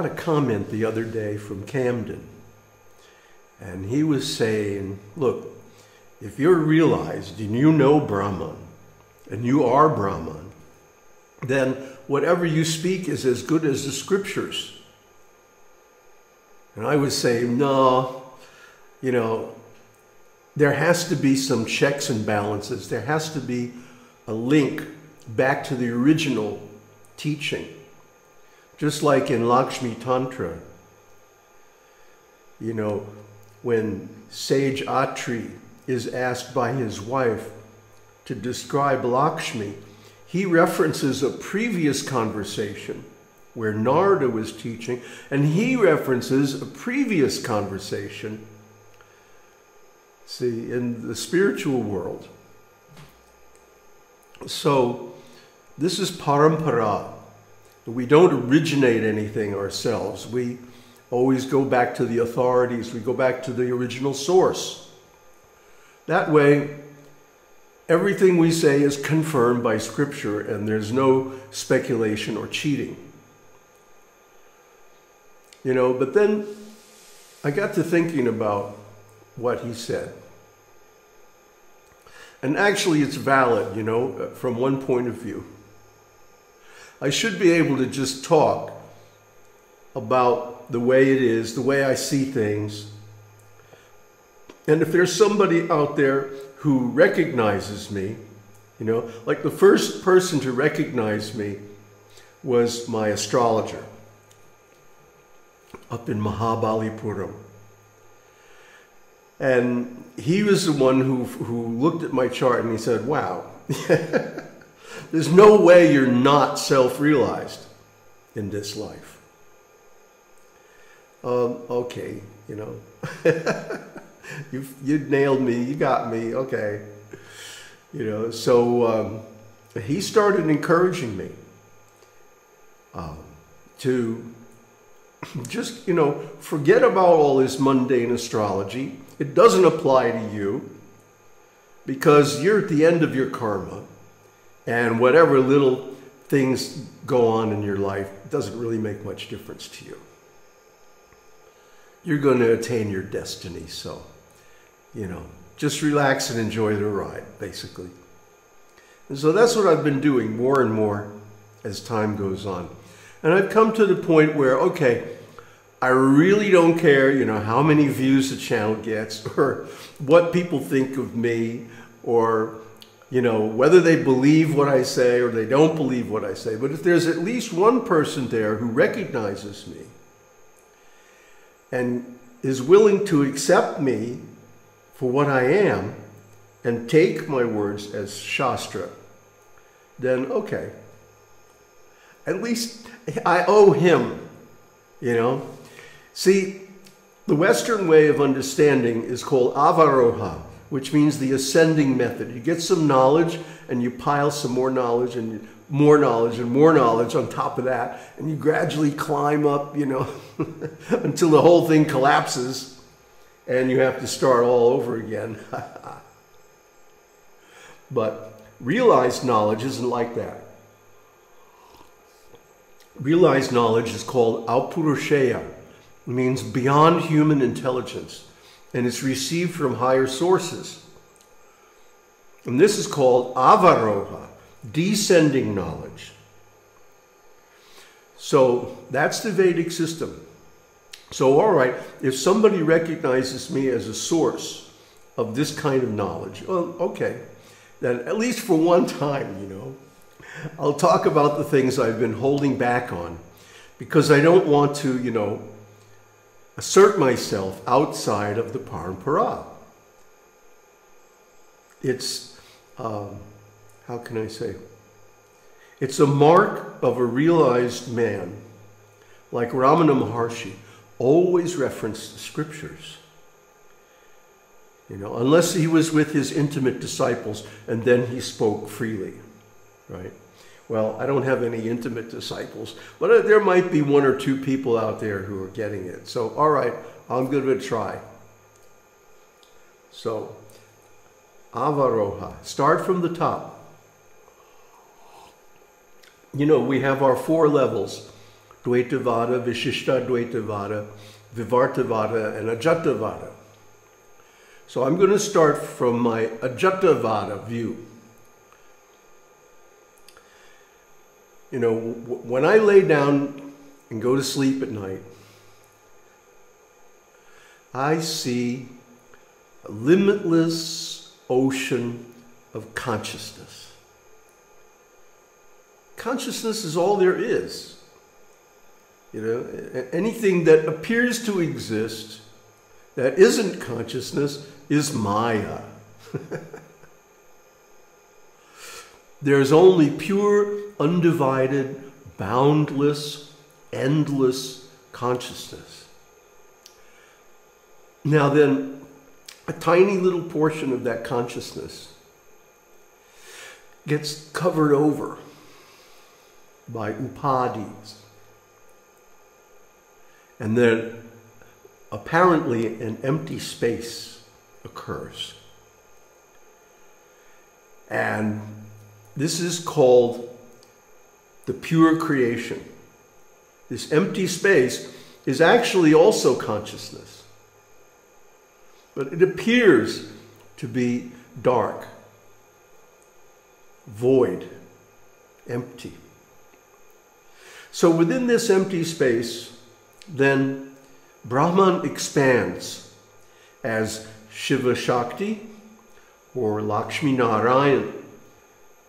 got a comment the other day from Camden, and he was saying, Look, if you're realized and you know Brahman, and you are Brahman, then whatever you speak is as good as the scriptures. And I was saying, No, you know, there has to be some checks and balances. There has to be a link back to the original teaching. Just like in Lakshmi Tantra, you know, when Sage Atri is asked by his wife to describe Lakshmi, he references a previous conversation where Narada was teaching, and he references a previous conversation, see, in the spiritual world. So, this is parampara. We don't originate anything ourselves. We always go back to the authorities, we go back to the original source. That way, everything we say is confirmed by Scripture and there's no speculation or cheating. You know, but then I got to thinking about what he said. And actually, it's valid, you know, uh, from one point of view. I should be able to just talk about the way it is, the way I see things. And if there's somebody out there who recognizes me, you know, like the first person to recognize me was my astrologer up in Mahabalipuram. And he was the one who, who looked at my chart and he said, Wow, there's no way you're not self realized in this life. Um, okay, you know, you you nailed me, you got me, okay, you know. So um, he started encouraging me um, to just you know forget about all this mundane astrology it doesn't apply to you because you're at the end of your karma and whatever little things go on in your life doesn't really make much difference to you. You're going to attain your destiny, so, you know, just relax and enjoy the ride, basically. And so that's what I've been doing more and more as time goes on. And I've come to the point where, okay, I really don't care, you know, how many views the channel gets or what people think of me or, you know, whether they believe what I say or they don't believe what I say. But if there's at least one person there who recognizes me and is willing to accept me for what I am and take my words as Shastra, then okay. At least I owe him, you know. See, the Western way of understanding is called avaroha, which means the ascending method. You get some knowledge and you pile some more knowledge and more knowledge and more knowledge on top of that, and you gradually climb up, you know, until the whole thing collapses and you have to start all over again. but realized knowledge isn't like that. Realized knowledge is called apurusheya means beyond human intelligence, and it's received from higher sources. And this is called avaroha, descending knowledge. So that's the Vedic system. So, all right, if somebody recognizes me as a source of this kind of knowledge, well, okay, then at least for one time, you know, I'll talk about the things I've been holding back on because I don't want to, you know, assert myself outside of the parampara. It's, um, how can I say? It's a mark of a realized man, like Ramana Maharshi, always referenced the scriptures. You know, unless he was with his intimate disciples and then he spoke freely, right? Well, I don't have any intimate disciples, but uh, there might be one or two people out there who are getting it. So, all right, I'm going to try. So, Avaroha. Start from the top. you know, we have our four levels Dvaitavada, Vishishta Dvaitavada, Vivartavada, and Ajatavada. So I'm going to start from my Ajatavada view. You know, when I lay down and go to sleep at night, I see a limitless ocean of consciousness. Consciousness is all there is. You know, anything that appears to exist that isn't consciousness is Maya. There's only pure, undivided, boundless, endless consciousness. Now, then, a tiny little portion of that consciousness gets covered over by upadhis. And then apparently an empty space occurs. And this is called the pure creation. This empty space is actually also consciousness, but it appears to be dark, void, empty. So within this empty space, then Brahman expands as Shiva Shakti or Lakshmi Narayan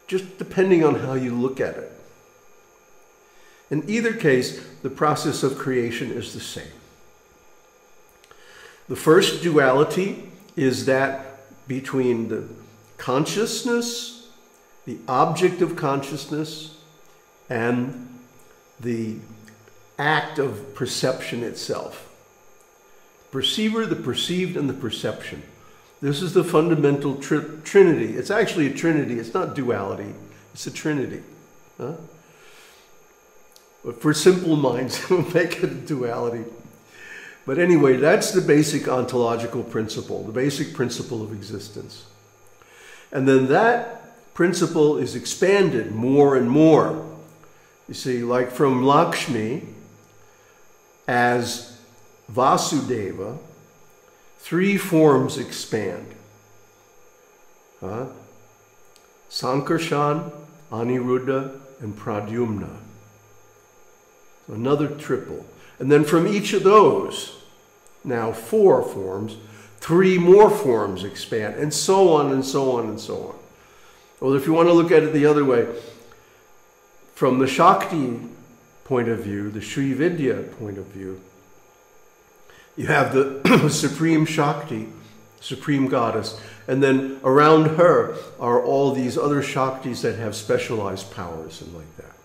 just depending on how you look at it. In either case, the process of creation is the same. The first duality is that between the consciousness, the object of consciousness, and the act of perception itself. Perceiver, the perceived, and the perception. This is the fundamental tri trinity. It's actually a trinity. It's not duality. It's a trinity. Huh? But for simple minds, we'll make it a duality. But anyway, that's the basic ontological principle, the basic principle of existence. And then that principle is expanded more and more. You see, like from Lakshmi as Vasudeva, three forms expand. Huh? Sankarshan, Aniruddha, and Pradyumna. Another triple. And then from each of those, now four forms, three more forms expand, and so on and so on and so on. Well, if you want to look at it the other way, from the Shakti point of view, the Sri Vidya point of view, you have the Supreme Shakti, Supreme Goddess, and then around her are all these other Shaktis that have specialized powers and like that.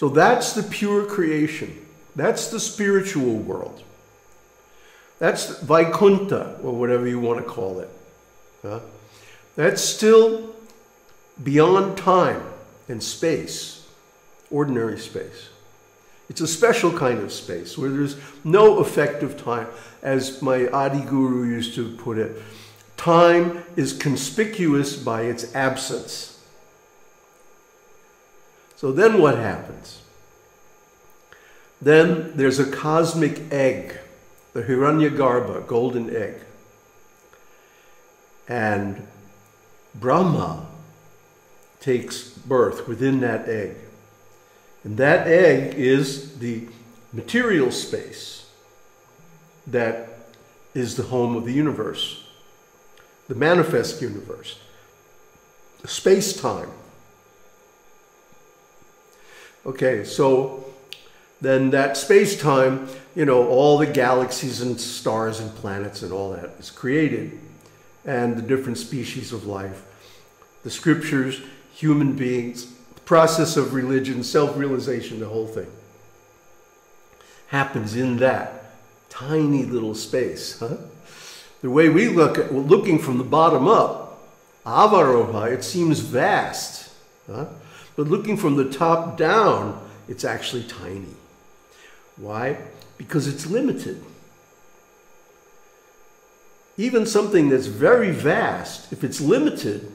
So that's the pure creation. That's the spiritual world. That's Vaikuntha, or whatever you want to call it. Huh? That's still beyond time and space, ordinary space. It's a special kind of space where there's no effective time. As my Adi Guru used to put it, time is conspicuous by its absence. So then what happens? Then there's a cosmic egg, the Hiranyagarbha, golden egg. And Brahma takes birth within that egg. And that egg is the material space that is the home of the universe, the manifest universe, space time. Okay, so then that space time, you know, all the galaxies and stars and planets and all that is created, and the different species of life. The scriptures, human beings, the process of religion, self-realization, the whole thing happens in that tiny little space. Huh? The way we look at looking from the bottom up, avaroha, it seems vast. Huh? But looking from the top down, it's actually tiny. Why? Because it's limited. Even something that's very vast, if it's limited,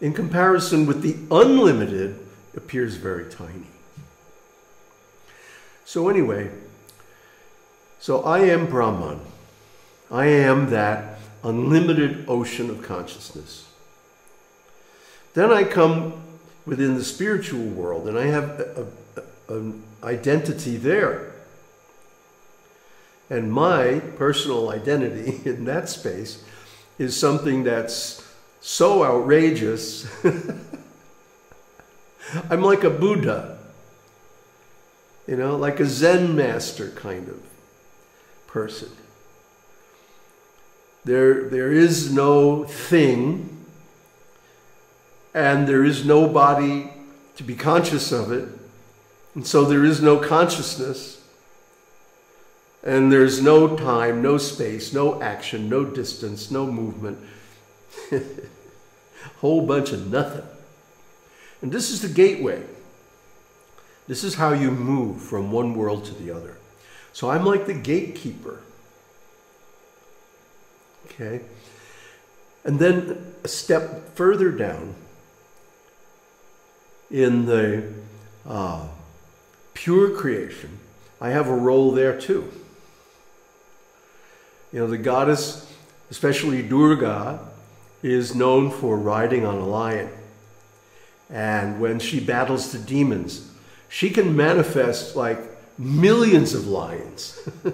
in comparison with the unlimited, appears very tiny. So, anyway, so I am Brahman. I am that unlimited ocean of consciousness. Then I come within the spiritual world and I have a, a, an identity there. And my personal identity in that space is something that's so outrageous. I'm like a Buddha, you know, like a Zen master kind of person. There, there is no thing, and there is nobody to be conscious of it, and so there is no consciousness, and there's no time, no space, no action, no distance, no movement. Whole bunch of nothing. And this is the gateway. This is how you move from one world to the other. So I'm like the gatekeeper. Okay? And then a step further down in the uh, pure creation, I have a role there too. You know, the goddess, especially Durga, is known for riding on a lion. And when she battles the demons, she can manifest like millions of lions.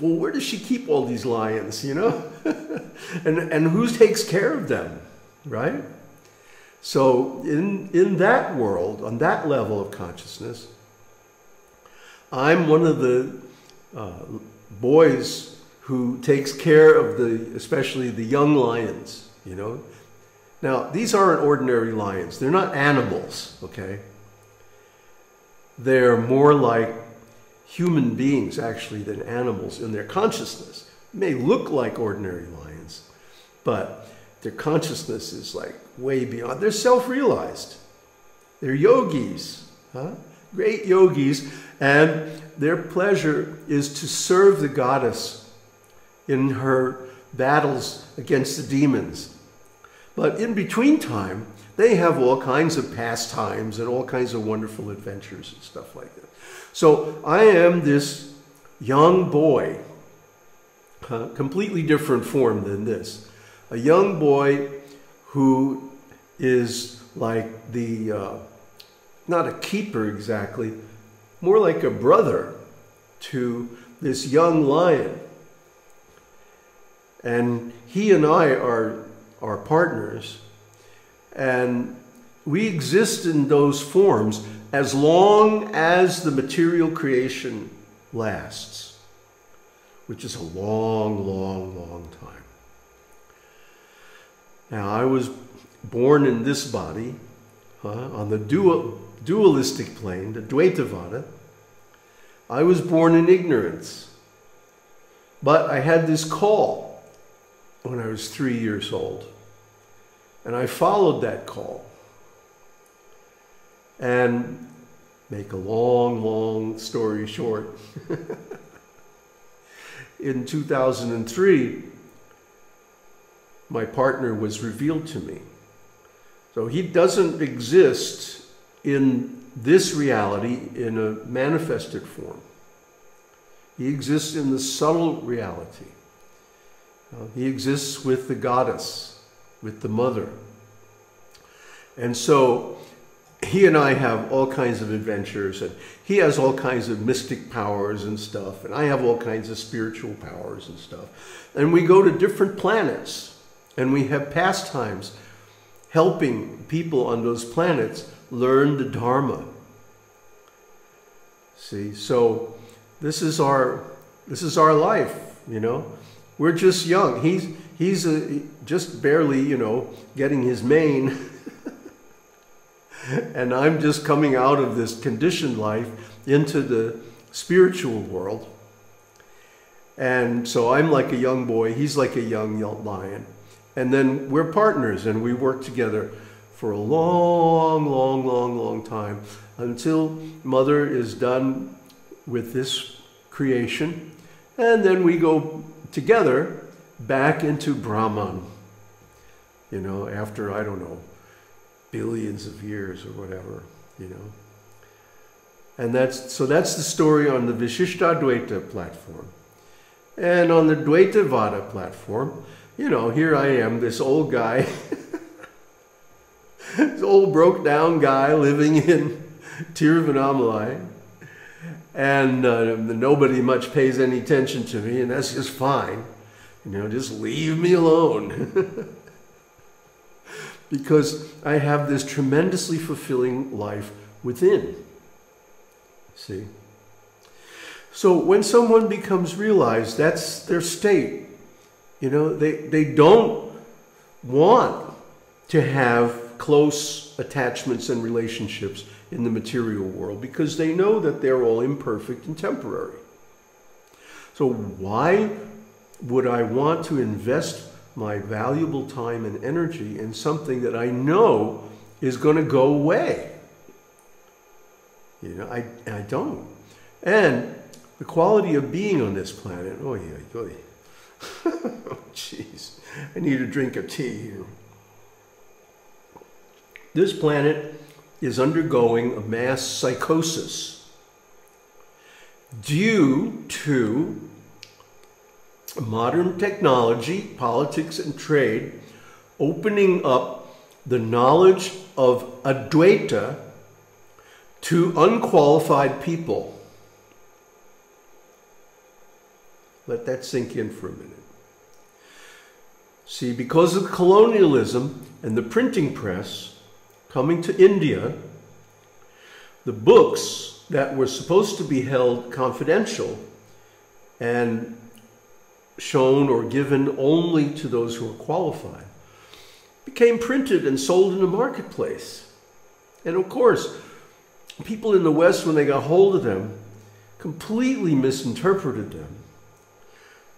well, where does she keep all these lions, you know? and, and who takes care of them, right? So, in, in that world, on that level of consciousness, I'm one of the uh, boys who takes care of the, especially the young lions, you know. Now, these aren't ordinary lions. They're not animals, okay? They're more like human beings, actually, than animals in their consciousness. may look like ordinary lions, but their consciousness is like way beyond. They're self realized. They're yogis, huh? great yogis, and their pleasure is to serve the goddess in her battles against the demons. But in between time, they have all kinds of pastimes and all kinds of wonderful adventures and stuff like that. So I am this young boy, uh, completely different form than this. A young boy who is like the, uh, not a keeper exactly, more like a brother to this young lion. And he and I are, are partners. And we exist in those forms as long as the material creation lasts, which is a long, long, long time. Now, I was born in this body uh, on the dual, dualistic plane, the Dvaitavada. I was born in ignorance, but I had this call when I was three years old. And I followed that call. And make a long, long story short, in 2003, my partner was revealed to me. So he doesn't exist in this reality in a manifested form. He exists in the subtle reality. Uh, he exists with the goddess with the mother. And so he and I have all kinds of adventures, and he has all kinds of mystic powers and stuff, and I have all kinds of spiritual powers and stuff. And we go to different planets, and we have pastimes helping people on those planets learn the Dharma. See, so this is our this is our life, you know. We're just young. He's he's a, just barely, you know, getting his mane. and I'm just coming out of this conditioned life into the spiritual world. And so I'm like a young boy, he's like a young lion. And then we're partners and we work together for a long, long, long, long time until Mother is done with this creation. And then we go together back into Brahman. You know, after, I don't know, billions of years or whatever, you know. And that's so that's the story on the Vishishtadvaita platform. And on the Dvaitavada platform, you know, here I am, this old guy, this old broke down guy living in Tiruvannamalai, and uh, nobody much pays any attention to me, and that's just fine. You know, just leave me alone. because I have this tremendously fulfilling life within. See? So when someone becomes realized, that's their state. You know, they, they don't want to have close attachments and relationships in the material world because they know that they're all imperfect and temporary. So why would I want to invest my valuable time and energy in something that I know is going to go away? You know, I, I don't. And the quality of being on this planet, oh yeah, oh yeah. Jeez, I need a drink of tea here. This planet is undergoing a mass psychosis due to modern technology, politics, and trade opening up the knowledge of Advaita to unqualified people. Let that sink in for a minute. See, because of colonialism and the printing press coming to India, the books that were supposed to be held confidential and shown or given only to those who are qualified became printed and sold in the marketplace. And of course, people in the West, when they got hold of them, completely misinterpreted them.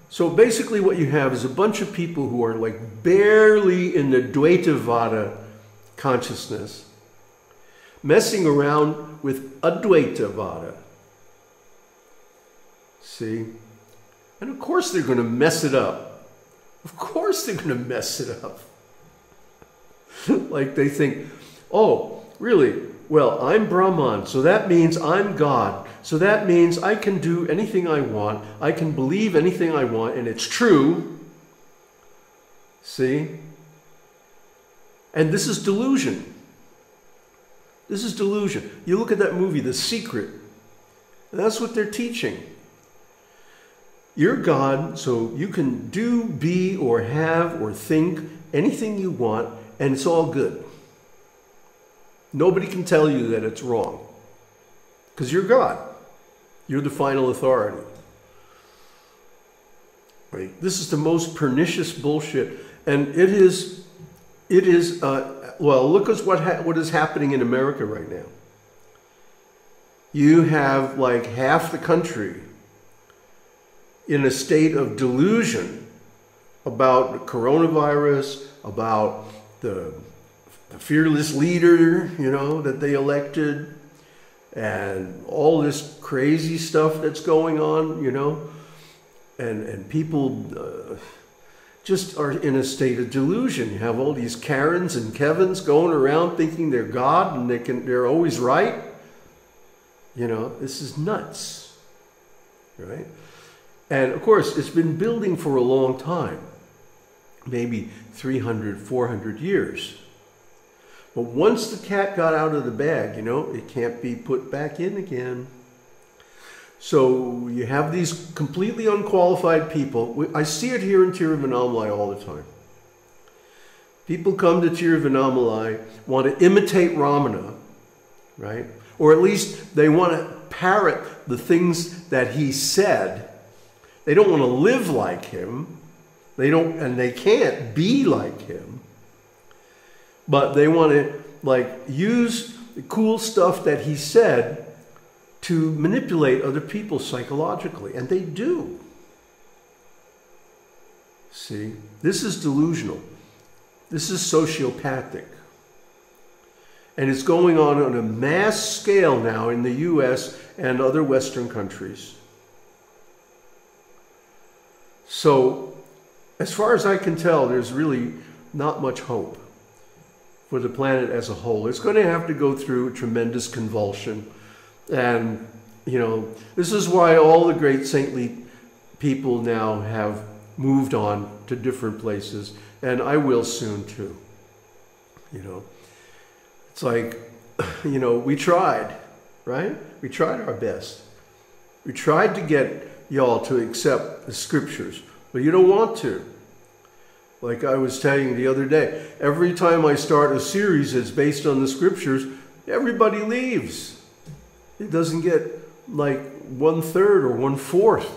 So basically, what you have is a bunch of people who are like barely in the Dvaitavada consciousness, messing around with Advaitavada. See? And of course, they're going to mess it up. Of course, they're going to mess it up. like they think, oh, really? Well, I'm Brahman, so that means I'm God. So that means I can do anything I want. I can believe anything I want, and it's true. See? And this is delusion. This is delusion. You look at that movie, The Secret. That's what they're teaching. You're God, so you can do, be, or have, or think anything you want, and it's all good. Nobody can tell you that it's wrong because you're God. You're the final authority. Right? This is the most pernicious bullshit, and it is, it is. Uh, well, look at what what is happening in America right now. You have like half the country in a state of delusion about the coronavirus, about the the fearless leader, you know, that they elected, and all this crazy stuff that's going on, you know, and and people uh, just are in a state of delusion. You have all these Karens and Kevins going around thinking they're God and they can they're always right. You know, this is nuts, right? And of course, it's been building for a long time, maybe 300, 400 years. But once the cat got out of the bag, you know, it can't be put back in again. So you have these completely unqualified people. I see it here in Tiruvannamalai all the time. People come to Tiruvannamalai, want to imitate Ramana, right? Or at least they want to parrot the things that he said. They don't want to live like him. They don't, and they can't be like him but they want to like use the cool stuff that he said to manipulate other people psychologically, and they do. See, this is delusional. This is sociopathic. And it's going on on a mass scale now in the US and other Western countries. So, as far as I can tell, there's really not much hope. For the planet as a whole. It's going to have to go through a tremendous convulsion. And, you know, this is why all the great saintly people now have moved on to different places. And I will soon too. You know, it's like, you know, we tried, right? We tried our best. We tried to get y'all to accept the scriptures, but you don't want to. Like I was saying the other day, every time I start a series that's based on the scriptures, everybody leaves. It doesn't get like one third or one fourth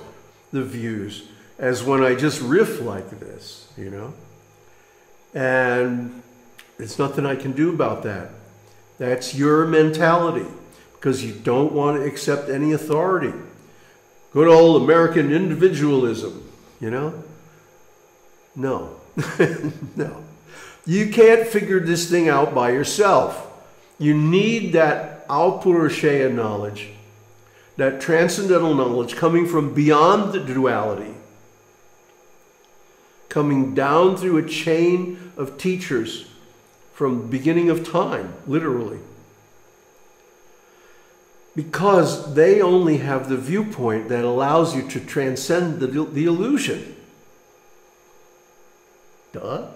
the views as when I just riff like this, you know? And it's nothing I can do about that. That's your mentality because you don't want to accept any authority. Good old American individualism, you know? No. no. You can't figure this thing out by yourself. You need that Apurusheya knowledge, that transcendental knowledge coming from beyond the duality, coming down through a chain of teachers from beginning of time, literally. Because they only have the viewpoint that allows you to transcend the, the illusion. Duh.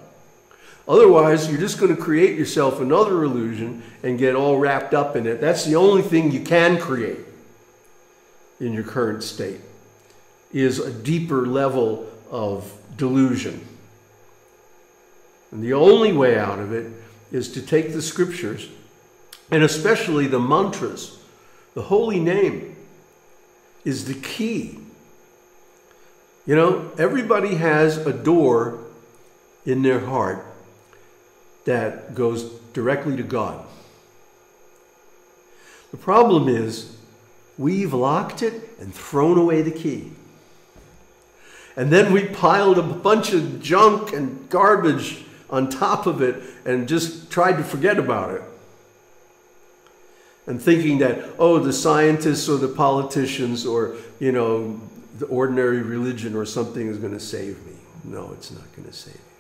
Otherwise, you're just going to create yourself another illusion and get all wrapped up in it. That's the only thing you can create in your current state is a deeper level of delusion. And the only way out of it is to take the scriptures, and especially the mantras, the holy name is the key. You know, everybody has a door in their heart that goes directly to God. The problem is we've locked it and thrown away the key. And then we piled a bunch of junk and garbage on top of it and just tried to forget about it. And thinking that, oh, the scientists or the politicians or, you know, the ordinary religion or something is going to save me. No, it's not going to save you.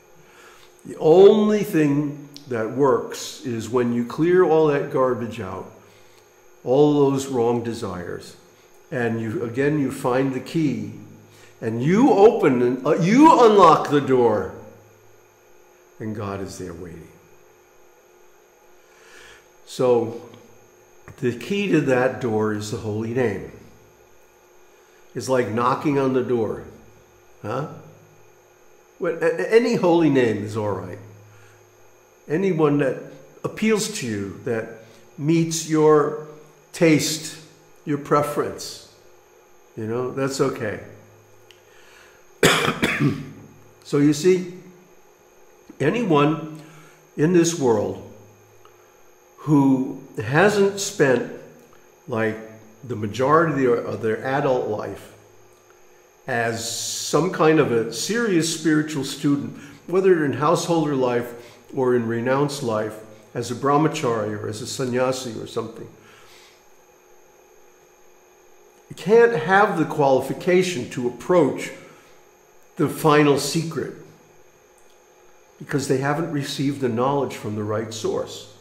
The only thing that works is when you clear all that garbage out, all those wrong desires, and you again you find the key, and you open and uh, you unlock the door and God is there waiting. So, the key to that door is the holy name. It's like knocking on the door. Huh? Any holy name is all right. Anyone that appeals to you, that meets your taste, your preference, you know, that's okay. so you see, anyone in this world who hasn't spent like the majority of their adult life as some kind of a serious spiritual student, whether in householder life or in renounced life, as a brahmachari or as a sannyasi or something, you can't have the qualification to approach the final secret because they haven't received the knowledge from the right source.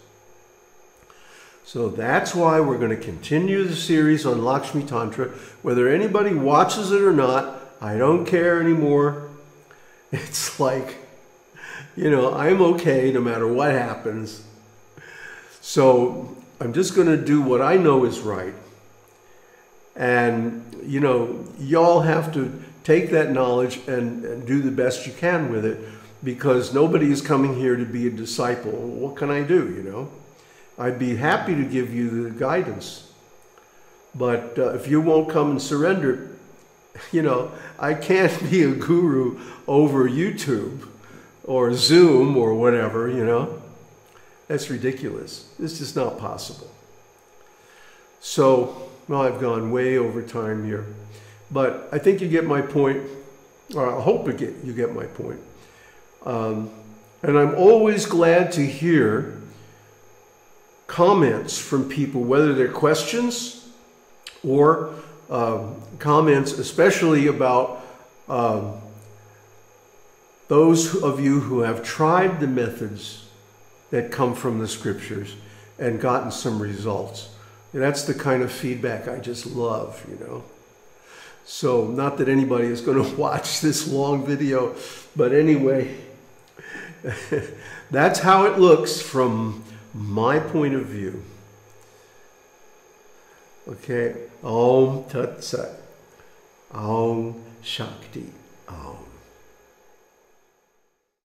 So that's why we're going to continue the series on Lakshmi Tantra. Whether anybody watches it or not, I don't care anymore. It's like, you know, I'm okay no matter what happens. So I'm just going to do what I know is right. And, you know, y'all have to take that knowledge and, and do the best you can with it because nobody is coming here to be a disciple. What can I do, you know? I'd be happy to give you the guidance. But uh, if you won't come and surrender, you know, I can't be a guru over YouTube or Zoom or whatever, you know. That's ridiculous. It's just not possible. So, well, I've gone way over time here. But I think you get my point, or I hope you get, you get my point. Um, and I'm always glad to hear comments from people, whether they're questions or um, comments, especially about um, those of you who have tried the methods that come from the scriptures and gotten some results. And that's the kind of feedback I just love, you know. So, not that anybody is going to watch this long video, but anyway, that's how it looks from my point of view. Okay, Om Tat Sat, Om Shakti, Om.